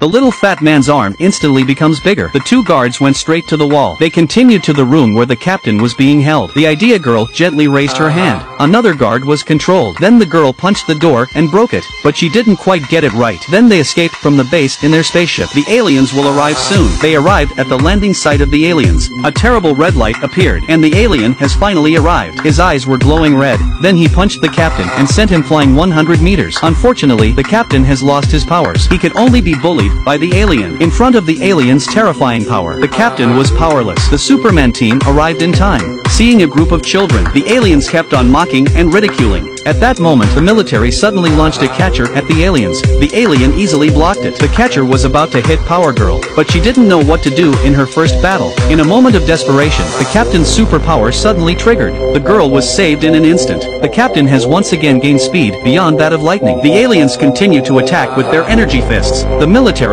The little fat man's arm instantly becomes bigger. The two guards went straight to the wall. They continued to the room where the captain was being held. The idea girl gently raised her uh-huh. hand. Another guard was controlled. Then the girl punched the door and broke it. But she didn't quite get it right. Then they escaped from the base in their spaceship. The aliens will arrive soon. They arrived at the landing site of the aliens. A terrible red light appeared and the alien has finally arrived. His eyes were glowing red. Then he punched the captain and sent him flying 100 meters. Unfortunately, the captain has lost his powers. He could only be bullied by the alien. In front of the alien's terrifying power, the captain was powerless. The Superman team arrived in time. Seeing a group of children, the aliens kept on mocking and ridiculing. At that moment the military suddenly launched a catcher at the aliens. The alien easily blocked it. The catcher was about to hit Power Girl, but she didn't know what to do in her first battle. In a moment of desperation, the captain's superpower suddenly triggered. The girl was saved in an instant. The captain has once again gained speed beyond that of lightning. The aliens continue to attack with their energy fists. The military